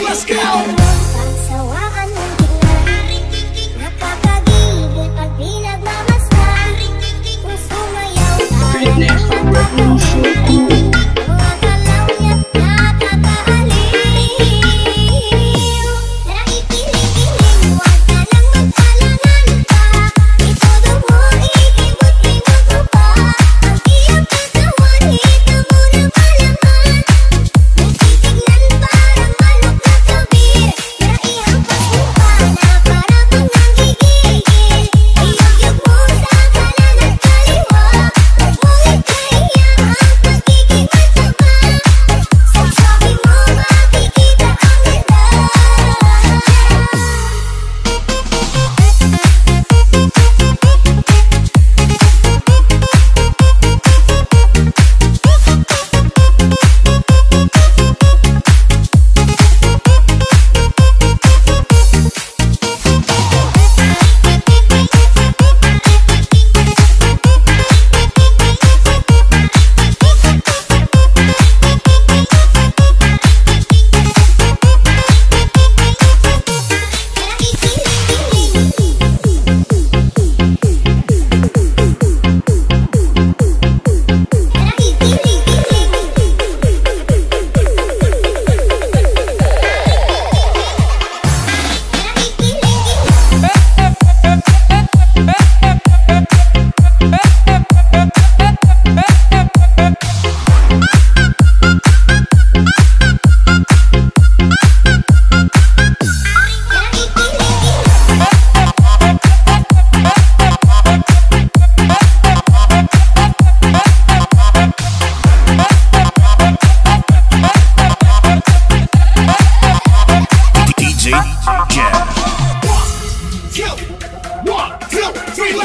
three,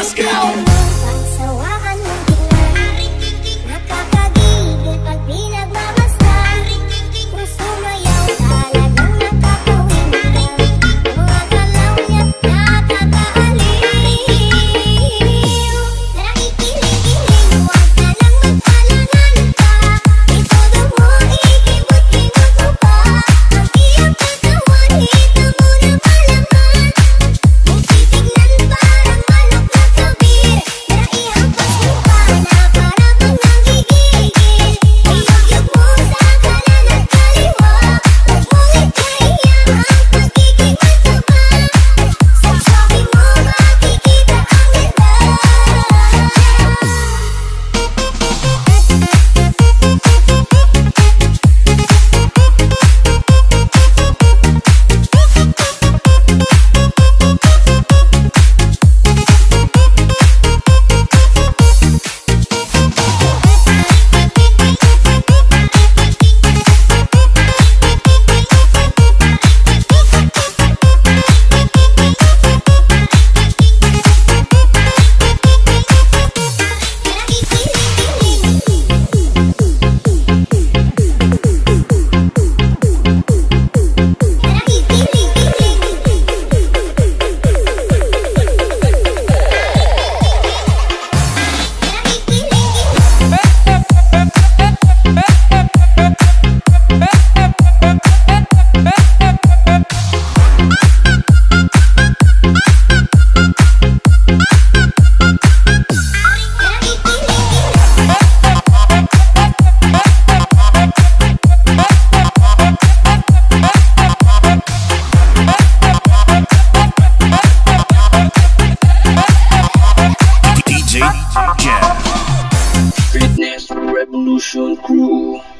let's go! Revolution Crew.